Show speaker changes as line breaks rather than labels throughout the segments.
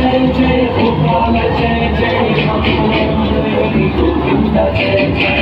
जय जय गोपाल जय जय गोविंद जय जय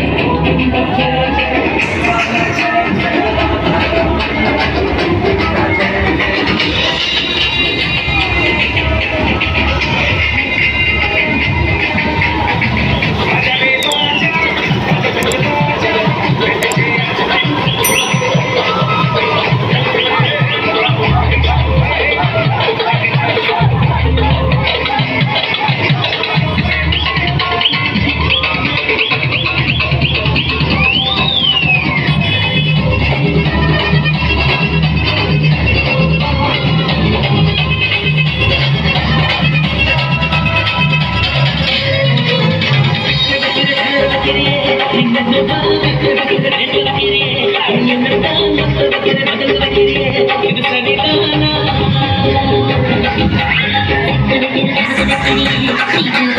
Let you.